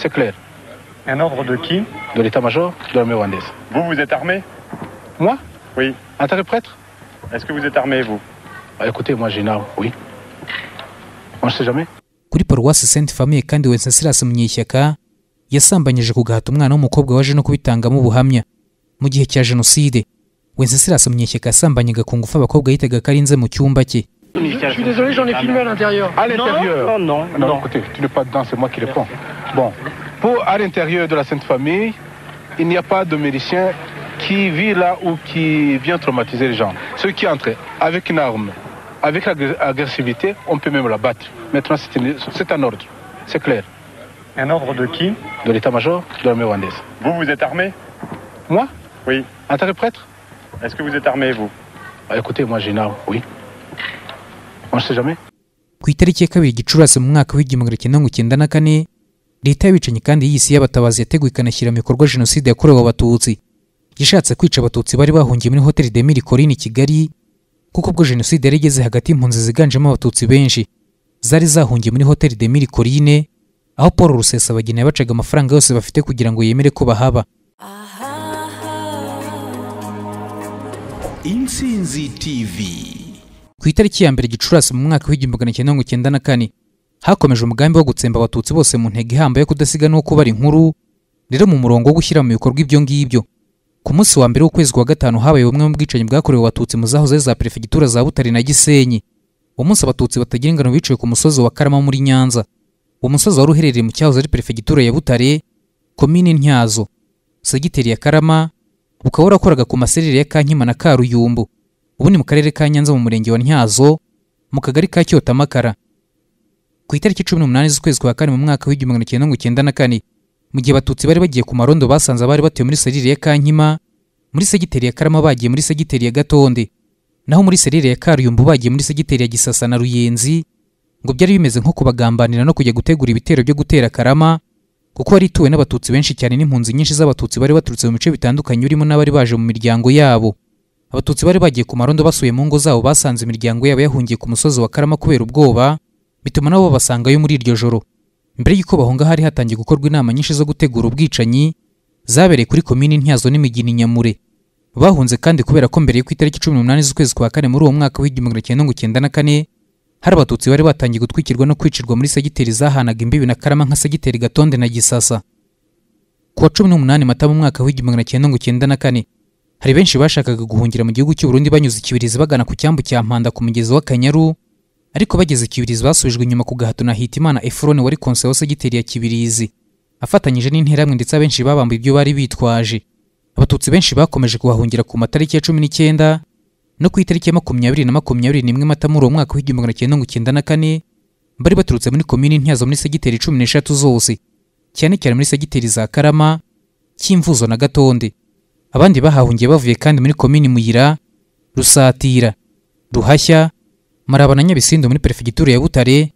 C'est clair. Un ordre de qui De l'état-major de l'armée rwandaise. Vous, vous êtes armé Moi Oui. En tant que prêtre Est-ce que vous êtes armé, vous Bah, Écoutez, moi j'ai une arme, oui. On ne sait jamais. kuri paruwasi sainte famille kandi wenceslas munyeshyaka yasambanyije ku gahato umwana w'umukobwa waje no kubitangamo ubuhamya mu gihe cya jenoside wenceslas munyeshyaka yasambanyaga ku ngufu abakobwa yitaga ko arinze mu cyumba cye Je suis désolé, j'en ai filmé à l'intérieur. À l'intérieur Non, non, Non, non. écoutez, tu n'es pas dedans, c'est moi qui réponds. Bon, pour à l'intérieur de la Sainte Famille, il n'y a pas de médecin qui vit là ou qui vient traumatiser les gens. Ceux qui entrent avec une arme, avec agressivité, on peut même la battre. Maintenant, c'est une- c'est un ordre, c'est clair. Un ordre de qui? De l'état-major de l'armée rwandaise. Vous, vous êtes armé? Moi? Oui. En tant que prêtre? Est-ce que vous êtes armé, vous? Bah, Écoutez, moi j'ai une arme, oui. On ne sait jamais. ku itariki ya kabiri gicurasi mu mwaka w'igihumbi magana cyenda mirongo icyenda na kane leta y'abicanyi kandi y'isi y'abatabazi yateguye ikanashyira mu bikorwa jenoside yakorewe abatutsi. Yashatse kwica abatutsi bari bahungiye muri hoteli de mille Collines i kigali kuko ubwo jenoside yari igeze hagati y'impunzi ziganjemo abatutsi benshi. Zari zahungiye muri hoteli de mille Collines aho paul rusesabagina yabacaga amafaranga yose bafite kugira ngo yemere ko bahaba. Intsinzi tv ku itariki ya mbere gicurasi mu mwaka w'igihumbi magana cyenda mirongo icyenda na kane hakomeje umugambi wo gutsemba abatutsi bose mu ntego ihambaye yo kudasiga no kubara inkuru rero mu murongo wo gushyira mu bikorwa ibyo ngibyo. Ku munsi wa mbere w'ukwezi kwa gatanu habaye bumwe mu bwicanyi bwakorewe abatutsi mu zahoze za perefegitura za butare na gisenyi. Uwo munsi abatutsi batagira ingano biciwe ku musozi wa karama muri nyanza. Uwo musozi wari uherereye mu cyahoze ari perefegitura ya butare komini ntyazo segiteri ya karama ukaba warakoraga ku maserere ya kankima na karuyumbu. Ubu ni mu karere ka nyanza mu murenge wa ntyazo mu kagari ka cyotamakara ku itariki cumi n'umunani z'ukwezi kwa kane mu mwaka w'igihumbi magana cyenda mirongo icyenda na kane mu gihe abatutsi bari bagiye ku marondo basanze abari batuye muri serire ya kankima muri segiteri ya karama bagiye muri segiteri ya gatonde. Naho muri serire ya karuyumbu bagiye muri segiteri ya gisasa na ruyenzi ngo byari bimeze nko kubagambanira no kujya gutegura ibitero byo gutera karama kuko wari ituwe n'abatutsi benshi cyane n'impunzi nyinshi z'abatutsi bari baturutse mu bice bitandukanye urimo n'abari baje mu miryango yabo. Abatutsi bari bagiye ku marondo basuye mu ngo zabo basanze imiryango yabo yahungiye ku musozi wa karama kubera ubwoba bituma nabo babasangayo muri iryo joro. Mbere y'uko bahunga hari hatangiye gukorwa inama nyinshi zo gutegura ubwicanyi zabereye kuri komini ntyazo n'imigini nyamure. Bahunze kandi kubera ko mbere y'uko itariki cumi n'umunani z'ukwezi kwa kane muri uwo mwaka w'igihumbi magana cyenda mirongo icyenda na kane hari abatutsi bari batangiye gutwikirwa no kwicirwa muri segiteri zahanaga imbibi na karama nka segiteri gatonde na gisasa. Ku wa cumi n'umunani mata mu mwaka w'igihumbi magana cyenda mirongo icyenda na kane hari benshi bashakaga guhungira mu gihugu cy'u Burundi banyuze ikibirizi bagana ku cyambu cya Mpanda ku mugezi w'Akanyaru ariko bageze ikibirizi basubijwe inyuma ku gahato na Hitimana Efrone wari konse wa segiteri ya Kibirizi. Afatanyije n'interahamwe ndetse abenshi babambuye ibyo bari bitwaje. Abatutsi benshi bakomeje kuhahungira ku matariki ya cumi n'icyenda no ku itariki ya makumyabiri na makumyabiri n'imwe mata muri uwo mwaka w'igihumbi magana cyenda mirongo icyenda na kane bari baturutse muri komini ntyazo muri segiteri cumi n'eshatu zose cyane cyane muri segiteri za Karama Cyimvuzo na Gatonde. Abandi bahahungiye bavuye kandi muri komini Muyira Rusatira Ruhashya Maraba na Nyabisindu muri perefegitura ya Butare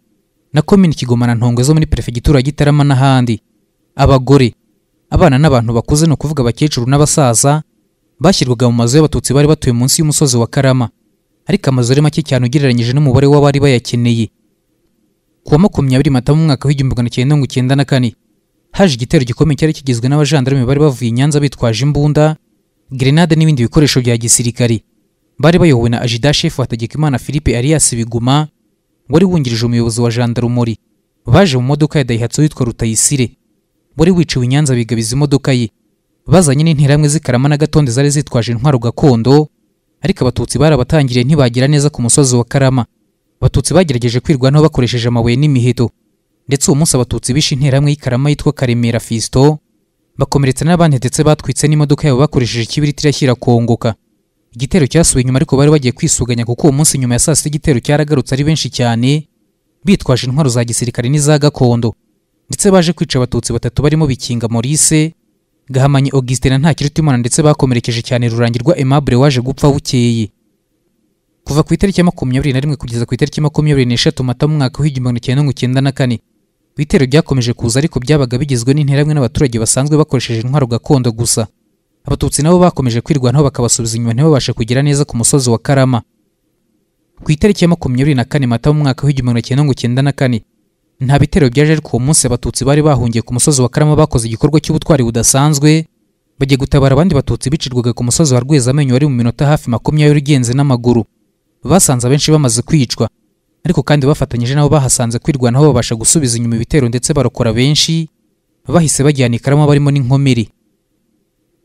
na komini Kigoma na Ntongwe zo muri perefegitura ya Gitarama n'ahandi. Abagore abana n'abantu bakuze ni ukuvuga abakecuru n'abasaza bashyirwaga mu mazu y'abatutsi bari batuye munsi y'umusozi wa Karama. Ariko amazu ari make cyane ugereranyije n'umubare w'abari bayakeneye. Ku wa makumyabiri mata mu mwaka w'igihumbi magana cyenda mirongo icyenda na kane haje igitero gikomeye cyari kigizwe n'abajandarume bari bavuye i Nyanza bitwaje imbunda grenade n'ibindi bikoresho bya gisirikari bari bayobowe na ajida shefu Hategekimana Philippe Arias Biguma wari wungirije umuyobozi wa jandarumori baje mu modoka ya Daihatsu witwa Rutayisire. Wari wiciwe i Nyanza bigabiza imodoka ye. Bazanye n'interahamwe z'ikarama na gatonde zari zitwaje intwaro gakondo ariko abatutsi barabatangiriye ntibagira neza ku musozi wa Karama. Abatutsi bagerageje kwirwanaho bakoresheje amabuye n'imiheto. Ndetse uwo munsi abatutsi bishe interahamwe y'ikarama yitwa Karemera Fisto bakomeretsa n'abandi ndetse batwitse n'imodoka yabo bakoresheje ikibiriti irashyira kongoka igitero cyasubiye inyuma ariko bari bagiye kwisuganya kuko uwo munsi nyuma ya saa sita igitero cyaragarutse ari benshi cyane bitwaje intwaro za gisirikare n'iza gakondo. Ndetse baje kwica abatutsi batatu barimo bikinga Maurice Gahamanyi Augustin na Ntakirutimana ndetse bakomerekeje cyane Rurangirwa Aimable waje gupfa bukeye. Kuva ku itariki ya makumyabiri na rimwe kugeza ku itariki ya makumyabiri n'eshatu mata mu mwaka w'igihumbi magana cyenda mirongo icyenda na kane ibitero byakomeje kuza ariko byabaga bigizwe n'interahamwe n'abaturage basanzwe bakoresheje intwaro gakondo gusa. Abatutsi nabo bakomeje kwirwanaho bakabasubiza inyuma ntibabashe kugira neza ku musozi wa karama. Ku itariki ya makumyabiri na kane mata mu mwaka w'igihumbi magana cyenda mirongo icyenda na kane nta bitero byaje ariko uwo munsi abatutsi bari bahungiye ku musozi wa karama bakoze igikorwa cy'ubutwari budasanzwe bajya gutabara abandi batutsi bicirwaga ku musozi wa rwezamenyo wari mu minota hafi makumyabiri ugenze n'amaguru. Basanze abenshi bamaze kwicwa ariko kandi bafatanyije nabo bahasanze kwirwanaho babasha gusubiza inyuma ibitero ndetse barokora benshi bahise bajyana ikarama barimo n'inkomeri.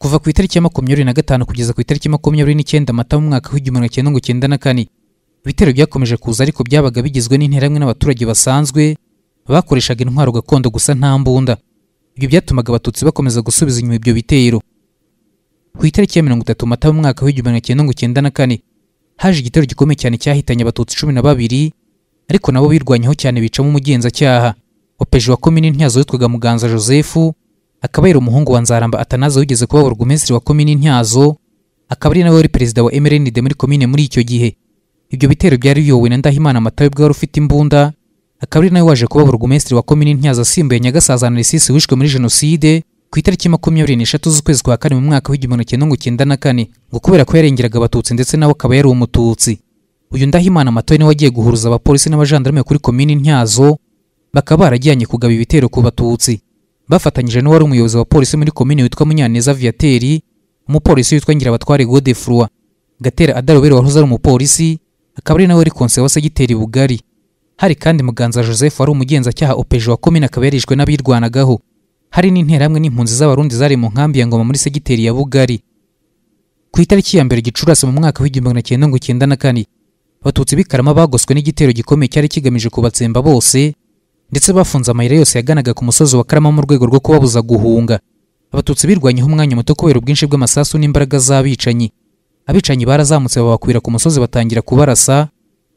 Kuva ku itariki ya makumyabiri na gatanu kugeza ku itariki makumyabiri n'icyenda mata mu mwaka w'igihumbi magana cyenda mirongo icyenda na kane ibitero byakomeje kuza ariko byabaga bigizwe n'interahamwe n'abaturage basanzwe bakoreshaga intwaro gakondo gusa nta mbunda. Ibyo byatumaga abatutsi bakomeza gusubiza inyuma ibyo bitero. Ku itariki ya mirongo itatu mata mu mwaka w'igihumbi magana cyenda mirongo icyenda na kane haje igitero gikomeye cyane cyahitanye abatutsi cumi na babiri ariko nabo birwanyaho cyane bicamo umugenzacyaha. Opeji wa komini ntyazo witwaga muganza joseph akaba umuhungu wa nzaramba atanaza wigeze kuba burugumesitiri wa komini ntyazo akaba ari nawe wari perezida wa mrnd muri komine muri icyo gihe. Ibyo bitero byari biyobowe na ndahimana matayo bwari ufite imbunda akaba ari nawe waje kuba burugumesitiri wa komini ntyazo asimbuye nyagasazana risisi wishwe muri jenoside ku itariki makumyabiri n'eshatu z'ukwezi kwa kane mu mwaka w'igihumbi cyenda mirongo icyenda na kane ngo kubera ko yarengeraga abatutsi ndetse nawe akaba yari umututsi. Uyu ndahimana matoya ni we wagiye guhuruza abapolisi n'abajandarume kuri komini ntyazo bakaba barajyanye kugaba ibitero ku batutsi. Bafatanyije n'uwari umuyobozi wa polisi muri komini witwa munyaneza viateri umupolisi witwa ngirabatware godefroi gatera adarobere wahoze ari umupolisi akaba ari nawe wari konseye wa segiteri bugari hari kandi muganza joseph wari umugenzacyaha opeje wa komini akaba yarishwe n'abirwanagaho. Hari n'interahamwe n'impunzi z'abarundi zari mu nkambi ya ngoma muri segiteri ya bugari ku itariki ya mbere gicurasi mu mwaka w'igihumbi magana cyenda mirongo icyenda na kane abatutsi b'i karama bagoswe n'igitero gikomeye cyari kigamije kubatsemba bose. Ndetse bafunze amayira yose yaganaga ku musozi wa karama mu rwego rwo kubabuza guhunga. Abatutsi birwanyeho umwanya muto kubera ubwinshi bw'amasasu n'imbaraga z'abicanyi. Abicanyi barazamutse babakwira ku musozi batangira kubarasa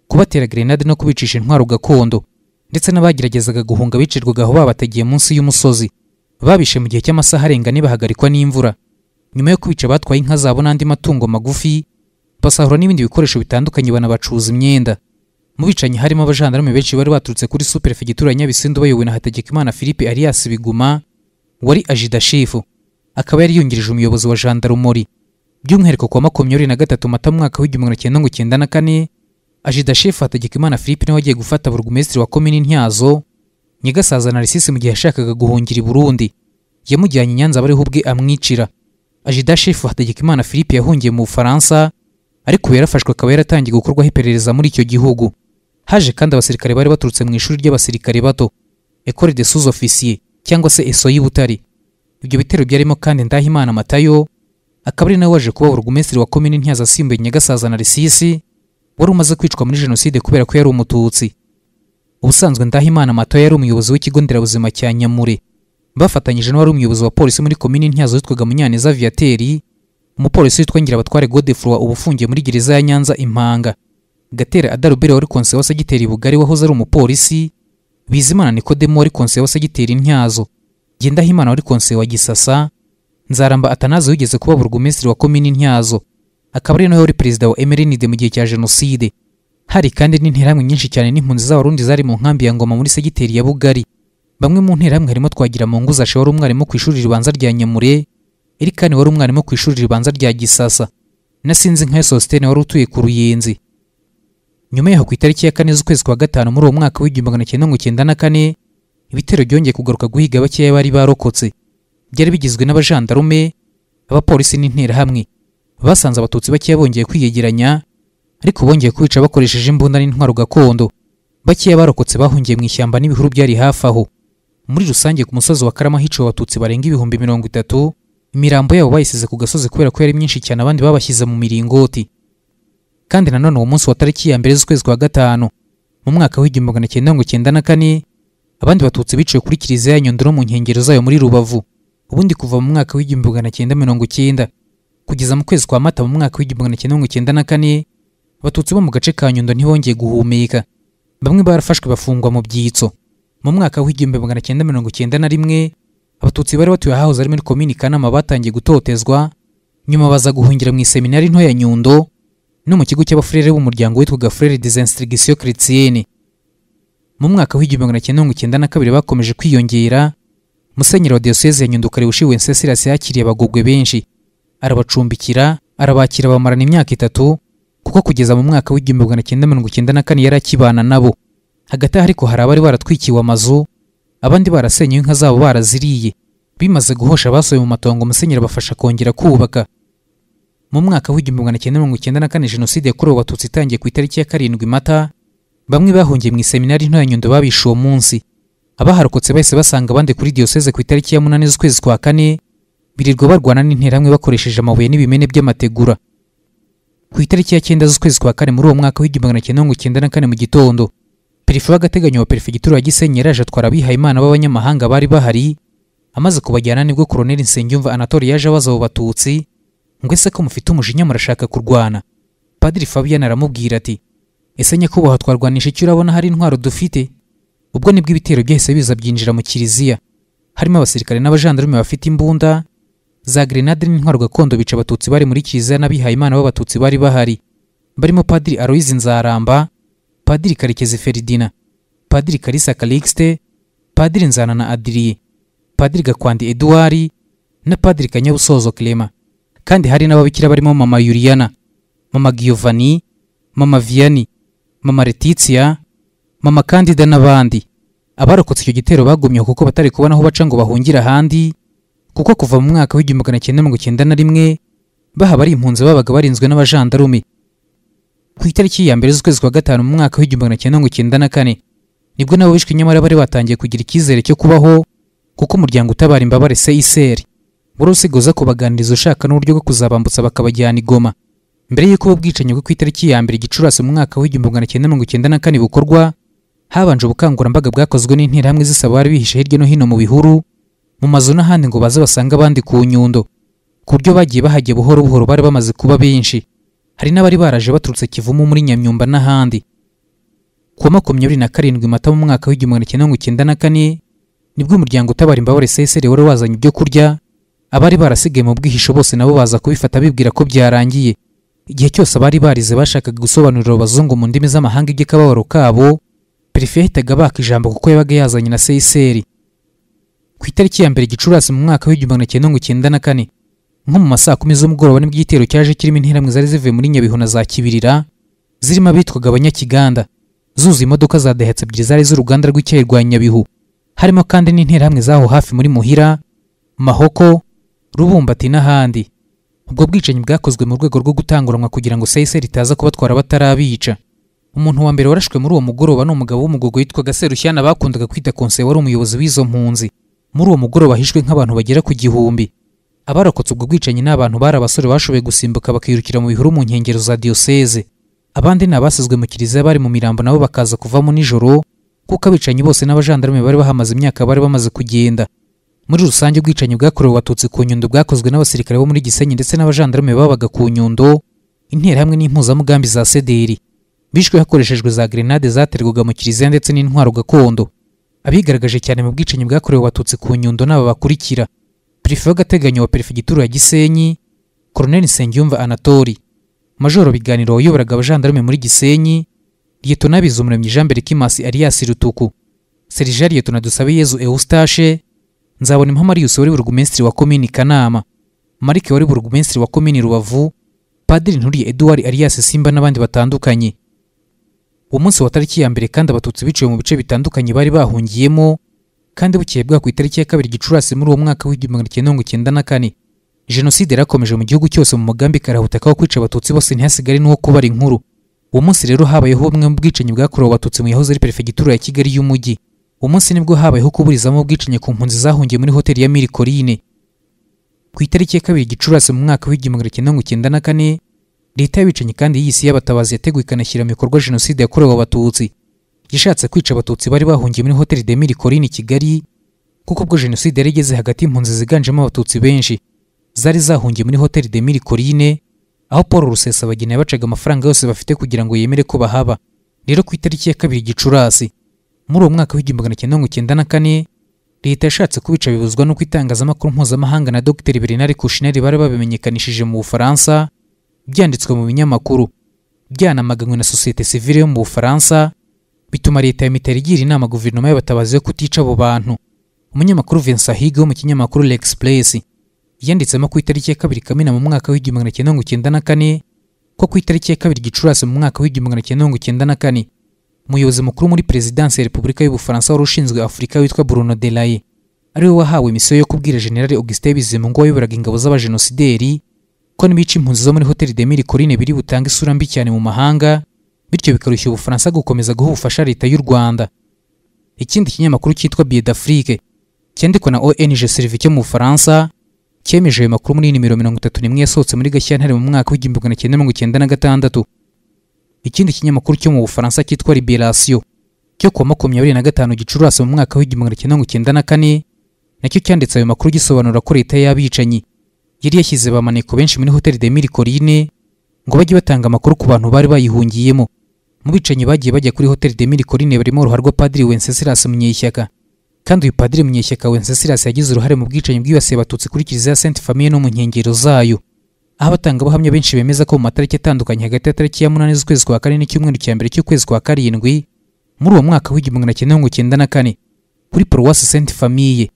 kubatera grenade no kubicisha intwaro gakondo. Ndetse n'abageragezaga guhunga bicirwaga aho babategeye munsi y'umusozi. Babishe mu gihe cy'amasaha arenga bahagarikwa n'imvura. Nyuma yo kwica batwaye inka zabo n'andi matungo magufi basahura n'ibindi bikoresho bitandukanye banabacuza imyenda. Mu bicanyi harimo abajandarume benshi bari baturutse kuri superefegitura ya nyabisindu bayobowe na hategekimana philippe alias biguma wari ajida shefu akaba yari yungirije umuyobozi wa jandarumori. By'umwihariko kuwa makumyabiri na gatatu mata mwaka w'igihumbi magana cyenda mirongo icyenda na kane ajida shefu hategekimana philippe ni we wagiye gufata burugumesitiri wa komini ntyazo nyigasaza narisisi mu gihe yashakaga guhungira i burundi. Yamujyanye i nyanza bariho ubwe amwicira. Ajida shefu hategekimana philippe yahungiye mu bufaransa ariko yarafashwe akaba yaratangiye gukorwaho iperereza muri icyo gihugu. Haje kandi abasirikare bari baturutse mu ishuri ry'abasirikare bato ecole de sous officier cyangwa se eso y'i butare. Ibyo bitero byarimo kandi ndahimana matayo akaba ari nawe waje kuba burugumesitiri wa komini ntyazo asimbuye nyagasaza na risisi wari umaze kwicwa muri jenoside kubera ko yari umututsi. Ubusanzwe ndahimana matayo yari umuyobozi w'ikigo nderabuzima cya nyamure. Bafatanyije n'uwari umuyobozi wa polisi muri komini ntyazo witwaga munyaneza viateri umupolisi witwa ngirabatware godefroi uba ufungiye muri gereza ya nyanza impanga. Gatera adarubere wari konseye wa segiteri bugari wahoze ari umupolisi bizimana nikodemo wari konseye wa segiteri ntyazo ngendahimana wari konseye wa gisasa nzaramba atanazi wigeze kuba burugumesitiri wa komini ntyazo akaba ari nawe wari perezida wa mrnd mu gihe cya jenoside. Hari kandi n'interahamwe nyinshi cyane n'impunzi z'abarundi zari mu nkambi ya ngoma muri segiteri ya bugari. Bamwe mu nterahamwe harimo twagira mu nguzashe wari umwarimu ku ishuri ribanza rya nyamure erikani wari umwarimu ku ishuri ribanza rya gisasa na sinzi nka sositene wari utuye ku ruyenzi. Nyuma yaho ku itariki ya kane z'ukwezi kwa gatanu muri uwo mwaka w'igihumbi magana cyenda mirongo icyenda na kane ibitero byongeye kugaruka guhiga bakeya bari barokotse. Byari bigizwe n'abajandarume abapolisi n'interahamwe. Basanze abatutsi bakeya bongeye kwiyegeranya ariko bongeye kubica bakoresheje imbunda n'intwaro gakondo. Bakeya barokotse bahungiye mu ishyamba n'ibihuru byari hafi aho. Muri rusange ku musozi wa karama hiciwe abatutsi barenga ibihumbi mirongo itatu imirambo yabo bayisize ku gasozi kubera ko yari myinshi cyane abandi babashyize mu miringoti. Kandi nanone uwo munsi wa tariki ya mbere z'ukwezi kwa gatanu mu mwaka w'igihumbi magana cyenda mirongo icyenda na kane abandi batutsi biciwe kuri kiliziya ya nyundo no mu nkengero zayo muri rubavu ubundi kuva mu mwaka w'igihumbi magana cyenda mirongo icyenda kugeza mu kwezi kwa mata mu mwaka w'igihumbi magana cyenda mirongo icyenda na kane abatutsi bo mu gace ka nyundo ntibongeye guhumeka. Bamwe barafashwe bafungwa mu byitso. Mu mwaka w'igihumbi magana cyenda mirongo icyenda na rimwe abatutsi bari batuye ahahoze ari muri komini kanama batangiye gutotezwa nyuma baza guhungira mu iseminari nto ya nyundo no mu kigo cy'abafurere b'umuryango witwaga frere des instructions chrétiennes mu mwaka w'igihumbi magana cyenda mirongo icyenda na kabiri bakomeje kwiyongera musenyeri wa diyoseze ya nyundo karebushi wenceslas yakiriye abagogwe benshi. Arabacumbikira arabakira bamarana imyaka itatu kuko kugeza mu mwaka w'igihumbi magana cyenda mirongo icyenda na kane yari akibana nabo. Hagati aho ariko hari abari baratwikiwe amazu abandi barasenyewe inka zabo baraziriye. Bimaze guhosha abasuye mu matongo musenyeri abafasha kongera kubaka. Mu mwaka w'igihumbi magana cyenda mirongo icyenda na kane jenoside yakorewe abatutsi itangiye ku itariki ya karindwi mata bamwe bahungiye mu iseminari nto ya nyundo babishe uwo munsi. Abaharokotse bahise basanga abandi kuri diyoseze ku itariki ya munani z'ukwezi kwa kane birirwa barwana n'interahamwe bakoresheje amabuye n'ibimene by'amategura. Ku itariki ya cyenda z'ukwezi kwa kane muri uwo mwaka w'igihumbi magana cyenda mirongo icyenda na kane mu gitondo perefe w'agateganyo wa perefegitura ya gisenyi yaraje atwara abihayimana b'abanyamahanga bari bahari amaze kubajyana ni bwo koroneli nsengiyumva anatole yaje abaza abo batutsi ngo ese ko mufite umujinya murashaka kurwana? Padiri fabian aramubwira ati ese nyakubahwa twarwanisha icyo urabona hari intwaro dufite? Ubwo ni bwo ibitero byahise biza byinjira mu kiliziya. Harimo abasirikare n'abajandarume bafite imbunda. Za grenade n'intwaro gakondo bica abatutsi bari muri kiliziya n'abihayimana b'abatutsi bari bahari. Barimo padiri aloyizi nzaramba padiri karekezi feridina padiri karisa calixte padiri nzanana adiriye padiri gakwandi eduwari na padiri kanyabusozo clema kandi hari n'ababikira barimo mama yuriyana mama giyovani mama viyani mama letitia mama kandida n'abandi. Abarokotse icyo gitero bagumye kuko batari kubona aho baca ngo bahungire ahandi kuko kuva mu mwaka w'igihumbi magana cyenda mirongo icyenda na rimwe bahaba ari impunzi babaga barinzwe n'abajandarume. Ku itariki ya mbere z'ukwezi kwa gatanu mu mwaka w'igihumbi magana cyenda mirongo icyenda na kane ni bwo nabo bishwe nyamara bari batangiye kugira icyizere cyo kubaho kuko umuryango utabara imbabare CICR wari usigaza kubaganiriza ushaka n'uburyo bwo kuzabambutsa bakabajyana i Goma. Mbere y'uko ubu bwicanyi bwo ku itariki ya mbere gicurasi mu mwaka w'igihumbi magana cyenda mirongo icyenda na kane bukorwa habanje ubukangurambaga bwakozwe n'interahamwe zisaba abari bihishe hirya no hino mu bihuru mu mazu n'ahandi ngo baze basange abandi ku nyundo. Ku buryo bagiye bahajya buhoro buhoro bari bamaze kuba benshi. Hari n'abari baraje baturutse kivumu muri nyamyumba n'ahandi. Ku wa makumyabiri na karindwi mata mu mwaka w'igihumbi magana cyenda mirongo icyenda na kane ni bwo umuryango utabara imbabare CSR wari wazanye ibyo kurya abari barasigaye mu bwihisho bose nabo baza kubifata bibwira ko byarangiye. Igihe cyose abari barize bashakaga gusobanurira abazungu mu ndimi z'amahanga iby'akababaro kabo perefe yahitaga baka ijambo kuko yabaga yazanye na CSR ku itariki ya mbere gicurasi mu mwaka w'igihumbi magana cyenda mirongo icyenda na kane nko mu masaa kumi z'umugoroba ni bwo igitero cyaje kirimo interahamwe zari zivuye muri nyabihu na za kibirira zirimo abitwaga abanyakiganda. Zuzuye imodoka za dahatsu ebyiri zari z'uruganda rw'icyayi rwa nyabihu. Harimo kandi n'interahamwe zaho hafi muri muhira mahoko rubumbati n'ahandi. Ubwo bwicanyi bwakozwe mu rwego rwo gutanguranwa kugira ngo CSR itaza kubatwara batarabica. Umuntu wa mbere warashwe muri uwo mugoroba ni umugabo w'umugogo witwaga Serushyana bakundaga kwita konseye wari umuyobozi w'izo mpunzi. Muri uwo mugoroba hishwe nk'abantu bagera ku gihumbi. Abarokotse ubwo bwicanyi ni abantu bari abasore bashoboye gusimbuka bakirukira mu bihuru mu nkengero za diyoseze. Abandi ni abasizwe mu kiliziya bari mu mirambo nabo bakaza kuvamo nijoro kuko abicanyi bose n'abajandarume bari bahamaze imyaka bari bamaze kugenda. Muri rusange ubwicanyi bwakorewe abatutsi ku nyundo bwakozwe n'abasirikare bo muri gisenyi ndetse n'abajandarume babaga ku nyundo interahamwe n'impuzamugambi za sederi bishwe hakoreshejwe za grenade zaterwaga mu kiliziya ndetse n'intwaro gakondo. Abigaragaje cyane mu bwicanyi bwakorewe abatutsi ku nyundo n'aba bakurikira. Perefe w'agateganyo wa perefegitura ya gisenyi koroneli nsengiyumva anatori majoro biganiro wayoboraga abajandarume muri gisenyi liyetona bizumuremyi jean berikimasi alias rutuku. Serija liyetona dusabe yezu eustache nzabona impamo marius wari burugumensitiri wa komini kanama. Marike wari burugumensitiri wa komini rubavu. Padiri nturiye eduard alias simba n'abandi batandukanye. Uwo munsi wa tariki ya mbere kandi abatutsi biciwe mu bice bitandukanye bari bahungiyemo kandi bukeye bwa ku itariki ya kabiri gicurasi muri uwo mwaka w'igihumbi magana cyenda mirongo icyenda na kane. Jenoside yarakomeje mu gihugu cyose mu mugambi karahutaka wo kwica abatutsi bose ntihasigare n'uwo kubara inkuru. Uwo munsi rero habayeho bumwe mu bwicanyi bwakorewe abatutsi mu yahoze ari perefegitura ya kigali y'umujyi. Uwo munsi ni bwo habayeho kuburizamo ubwicanyi ku mpunzi zahungiye muri hoteli ya miri korine ku itariki ya kabiri gicurasi mu mwaka w'igihumbi magana cyenda mirongo icyenda na kane leta y'abicanyi kandi y'isi y'abatabazi yateguye ikanashyira mu bikorwa jenoside yakorewe abatutsi yashatse kwica abatutsi bari bahungiye muri hoteli de miri korine i kigali kuko ubwo jenoside yari igeze hagati y'impunzi ziganjemo abatutsi benshi. Zari zahungiye muri hoteli de miri korine aho paul rusesabagina yabacaga amafaranga yose bafite kugira ngo yemere ko bahaba. Rero ku itariki ya kabiri gicurasi muri uwo mwaka w'igihumbi magana cyenda mirongo icyenda na kane leta yashatse kubica bibuzwa n'uko itangazamakuru mpuzamahanga na dr bernard kushineri bari babimenyekanishije mu bufaransa byanditswe mu binyamakuru. Byanamaganywe na sosiyete sivile yo mu bufaransa bituma leta ya mitari igira inama guverinoma y'abatabazi yo kutica abo bantu. Umunyamakuru vincent higa wo mu kinyamakuru l'express yanditsemo ku itariki ya kabiri kamena mu mwaka w'igihumbi magana cyenda mirongo icyenda na kane ko ku itariki ya kabiri gicurasi mu mwaka w'igihumbi magana cyenda mirongo icyenda na kane. Umuyobozi mukuru muri perezidansi ya repubulika y'ubufaransa wari ushinzwe afurika witwa bruno delaye. Ari we wahawe misiyo yo kubwira generali augustin bizimungu wayoboraga ingabo z'abajenosideri ko n'ibica impunzi zo muri hoteli de mille colline biri butange isura mbi cyane mu mahanga bityo bikarushya ubufaransa gukomeza guha ubufasha leta y'u rwanda. Ikindi kinyamakuru cyitwa billet d'afrique cyandikwa na ong servi cyo mu bufaransa cyemeje ayo makuru muri nimero mirongo itatu n'imwe yasohotse muri gashyantare mu mwaka w'igihumbi magana cyenda mirongo icyenda na gatandatu. Ikindi kinyamakuru cyo mu bufaransa cyitwa liberation cyo kuwa makumyabiri na gatanu gicurasi mu mwaka w'igihumbi magana cyenda mirongo icyenda na kane na cyo cyanditse ayo makuru gisobanura ko leta y'abicanyi yari yashyize bamaneko benshi muri hoteli de mille colline ngo bajye batanga amakuru ku bantu bari bayihungiyemo. Mu bicanyi bagiye bajya kuri hoteli de mille colline barimo uruhare rwa padiri wenceslas munyeshyaka. Kandi uyu padiri munyeshyaka wenceslas yagize uruhare mu bwicanyi bwibasiye abatutsi kuri kiliziya sainte famille no mu nkengero zayo. Aho abatangabuhamya benshi bemeza ko mu matariki atandukanye hagati ya tariki ya munani z'ukwezi kwa kane n'icyumweru cya mbere cy'ukwezi kwa karindwi muri uwo mwaka w'igihumbi magana cyenda mirongo icyenda na kane kuri paruwasi sainte famille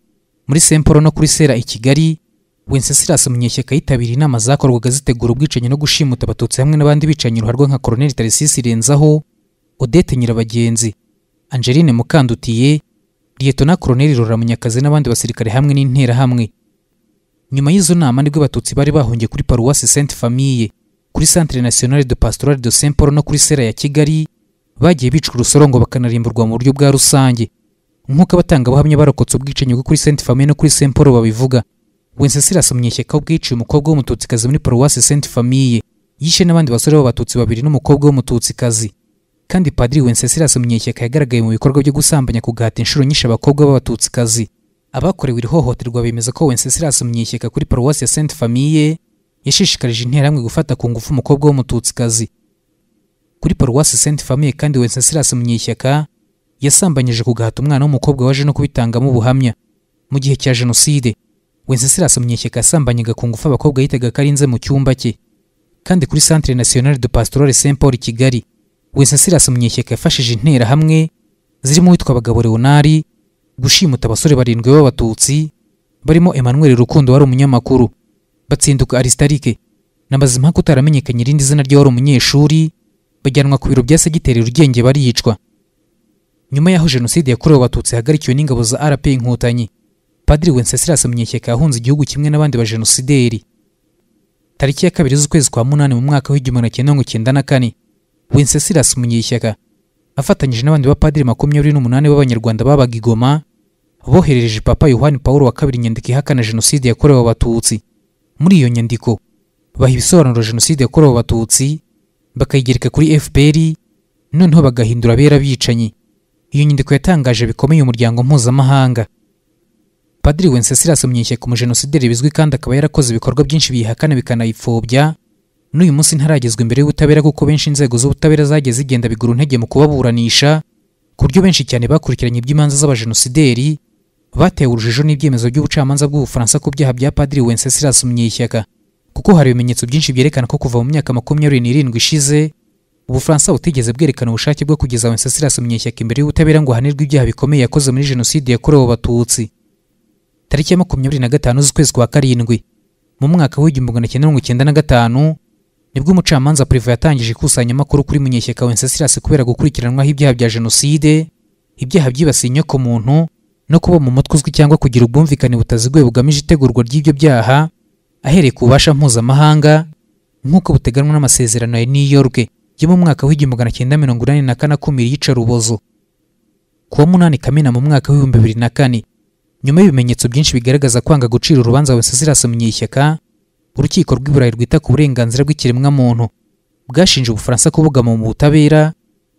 muri paul no kuri sera i kigali wenceslas munyeshyaka yitabiriye inama zakorwaga zitegura ubwicanyi no gushimuta abatutsi hamwe n'abandi bicanyi ruharwa nka koroneli tarisisi renzaho odette nyirabagenzi angeline mukandutiye liyetona koroneli rora munyakazi n'abandi basirikare hamwe n'interahamwe. Nyuma y'izo nama ni bwo abatutsi bari bahungiye kuri paruwasi sainte famille kuri centre nationale de pastoral de saint paul no kuri sera ya kigali bagiye bicwa urusorongo bakanarimburwa mu buryo bwa rusange. Nk'uko abatangabuhamya barokotse ubwicanyi bwo kuri sainte famille no kuri saint paul babivuga wenceslas munyeshyaka ubwiciye umukobwa w'umututsikazi muri paruwasi sainte famille yishe n'abandi basore b'abatutsi babiri n'umukobwa w'umututsikazi. Kandi padiri wenceslas munyeshyaka yagaragaye mu bikorwa byo gusambanya kugahata inshuro nyinshi abakobwa b'abatutsikazi. Abakorewe iri hohoterwa bemeza ko wenceslas munyeshyaka kuri paruwasi ya sainte famille yashishikarije interahamwe gufata ku ngufu umukobwa w'umututsikazi. Kuri paruwasi sainte famille kandi wenceslas munyeshyaka yasambanyije kugahata umwana w'umukobwa waje no kubitangamo ubuhamya. Mu gihe cya jenoside wenceslas munyeshyaka yasambanyaga ku ngufu abakobwa yitaga ko arinze mu cyumba cye. Kandi kuri centre nationale de pastoral saint paul kigali wenceslas munyeshyaka yafashije interahamwe zirimo uwitwa abagabo leonari gushimuta abasore barindwi b'abatutsi barimo emmanuel rukundo wari umunyamakuru. Batsinduka aristarike. Na mazimpaka utaramenyekanye irindi zina rye wari umunyeshuri bajyanwa ku biro bya segiteri rugenge bariyicwa nyuma y'aho jenoside yakorewe abatutsi yahagarikiwe n'ingabo za rp inkotanyi padiri wenceslas munyeshyaka yahunze igihugu kimwe n'abandi bajenosideri tariki ya kabiri z'ukwezi kwa munani mu mwaka w'igihumbi cyenda mirongo icyenda na kane wenceslas munyeshyaka afatanyije n'abandi bapadiri makumyabiri n'umunani b'abanyarwanda babaga i goma boherereje papa yohani paul wa kabiri inyandiko ihakana jenoside yakorewe abatutsi. Muri iyo nyandiko baha ibisobanuro jenoside yakorewe abatutsi bakayigereka kuri fpr noneho bagahindura abera bicanyi. Iyo nyandiko yatangaje bikomeye umuryango mpuzamahanga. Padiri wenceslas munyeshyaka umujenosideri bizwi kandi akaba yarakoze ibikorwa byinshi biyihakana bikanayipfobya. N'uyu munsi ntaragezwa imbere y'ubutabera kuko benshi inzego z'ubutabera zagiye zigenda bigura intege mu kubaburanisha ku buryo benshi cyane bakurikiranye iby'imanza z'abajenosideri batewe urujijo n'ibyemezo by'ubucamanza bw'ubufaransa ku byaha bya padiri wenceslas munyeshyaka. Kuko hari ibimenyetso byinshi byerekana ko kuva mu myaka makumyabiri n'irindwi ishize ubufaransa butigeze bwerekana ubushake bwo kugeza wenceslas munyeshyaka imbere y'ubutabera ngo ahanirwe ibyaha bikomeye yakoze muri jenoside yakorewe abatutsi. Tariki ya makumyabiri na gatanu z'ukwezi kwa karindwi mu mwaka w'igihumbi magana cyenda mirongo icyenda na gatanu ni bwo umucamanza priva yatangije ikusanyamakuru kuri munyeshyaka wenceslas kubera gukurikiranwaho ibyaha bya jenoside ibyaha byibasiye inyokomuntu no kuba mu mutwe uzwi cyangwa kugira ubwumvikane butaziguye bugamije itegurwa ry'ibyo byaha ahereye ku bubasha mpuzamahanga nk'uko buteganywa n'amasezerano ya new york yo mu mwaka w'igihumbi magana cyenda mirongo inani na kane akumira iyicarubozo ku wa munani kamena mu mwaka w'ibihumbi bibiri na kane nyuma y'ibimenyetso byinshi bigaragaza kwanga gucira urubanza wenceslas munyeshyaka urukiko rw'i burayi rwita ku burenganzira bw'ikiremwamuntu. Bwashinje ubufaransa kubugama mu butabera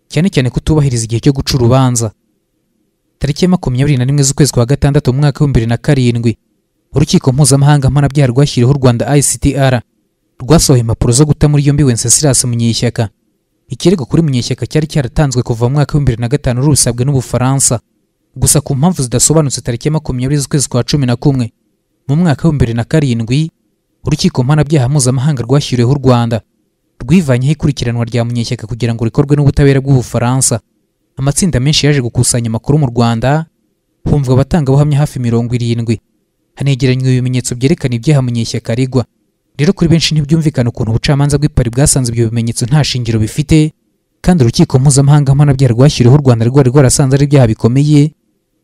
cyane cyane kutubahiriza igihe cyo guca urubanza. Tariki ya makumyabiri na rimwe z'ukwezi kwa gatandatu mu mwaka w'ibihumbi bibiri na karindwi. Urukiko mpuzamahanga mpanabyaha rwashyiriweho u rwanda ictr rwasohoye impapuro zo guta muri yombi wenceslas munyeshyaka. Ikirego kuri munyeshyaka cyari cyaratanzwe kuva mu mwaka w'ibihumbi bibiri na gatanu rurusabwe n'ubufaransa. Gusa ku mpamvu zidasobanutse tariki ya makumyabiri z'ukwezi kwa cumi na kumwe mu mwaka w'ibihumbi bibiri na karindwi urukiko mpanabyaha mpuzamahanga rwashyiriweho u rwanda. Rwivanyeho ikurikiranwa rya munyeshyaka kugira ngo rikorwe n'ubutabera bw'ubufaransa amatsinda menshi yaje gukusanya amakuru mu rwanda humvwa abatangabuhamya hafi mirongo irindwi. Hanegeranywe ibimenyetso byerekana ibyaha munyeshyaka aregwa. Rero kuri benshi ntibyumvikana ukuntu ubucamanza bw'ipari bwasanze ibyo bimenyetso nta shingiro bifite kandi urukiko mpuzamahanga mpanabyaha rwashyiriweho u rwanda rwari rwarasanze ari ibyaha bikomeye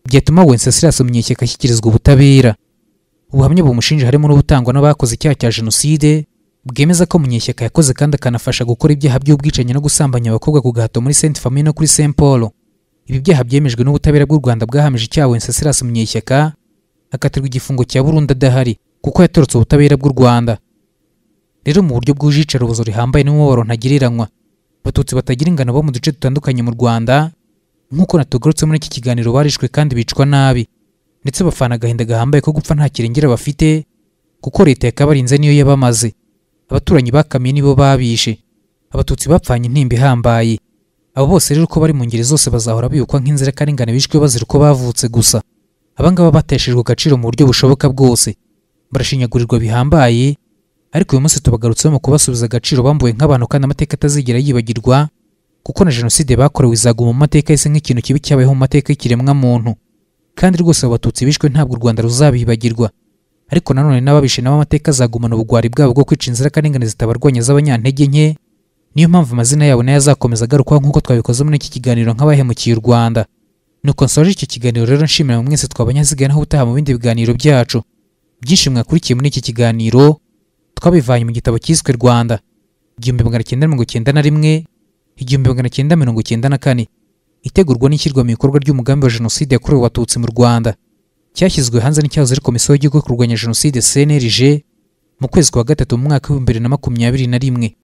byatuma wenceslas munyeshyaka ashyikirizwa ubutabera. Ubuhamya bumushinja harimo n'ubutangwa n'abakoze icyaha cya jenoside bwemeza ko munyeshyaka yakoze kandi akanafasha gukora ibyaha by'ubwicanyi no gusambanya abakobwa ku gahato muri sainte famille no kuri saint paul. Ibi byaha byemejwe n'ubutabera bw'u rwanda bwahamije icyaha wenceslas munyeshyaka akatirwa igifungo cya burundu adahari kuko yatorotse ubutabera bw'u rwanda. Rero mu buryo bwuje iyicarubozo rihambaye n'umubabaro ntagereranywa. Abatutsi batagira ingano bo mu duce dutandukanye mu rwanda nk'uko natugarutse muri iki kiganiro barishwe kandi bicwa nabi. Ndetse bafana agahinda gahambaye ko gupfa nta kirengera bafite kuko leta yakabarinze niyo yabamaze. Abaturanyi bakamiye nibo babishe. Abatutsi bapfanye intimba ihambaye. Abo bose rero uko bari mu ngeri zose bazahora bibukwa nk'inzirakarengane bishwe bazira uko bavutse gusa. Abangaba bateshejwe agaciro mu buryo bushoboka bwose. Barashinyagurirwa bihambaye ariko uyu munsi tubagarutseho mu kubasubiza agaciro bambuwe nk'abantu kandi amateka atazigera yibagirwa kuko na jenoside bakorewe izaguma mu mateka yise nk'ikintu kibi cyabayeho mu mateka y'ikiremwamuntu. Kandi rwose abo batutsi bishwe ntabwo u rwanda ruzabibagirwa. Ariko nanone n'ababishe nabo amateka azagumana ubugwari bwabo bwo kwica inzirakarengane zitabarwanya z'abanyantege nke niyo mpamvu amazina yabo na yo azakomeza agarukwaho nk'uko twabikoze muri iki kiganiro nk'abahemukiye u rwanda. Nuko nsoje icyo kiganiro rero nshimira mwese twabanyazigaye naho ubutaha mu bindi biganiro byacu. Byinshi mwakurikiye muri iki kiganiro twabivanye mu gitabo cyiswe rwanda. Igihumbi magana cyenda mirongo cyenda na rimwe igihumbi magana cyenda mirongo cyenda na kane. Itegurwa n'ishyirwa mu bikorwa ry'umugambi wa jenoside yakorewe abatutsi mu rwanda. Cyashyizwe hanze n'icyahoze ari komisiyo y'igihugu yo kurwanya jenoside cnlg mu kwezi kwa gatatu mu mwaka w'ibihumbi bibiri na makumyabiri na rimwe.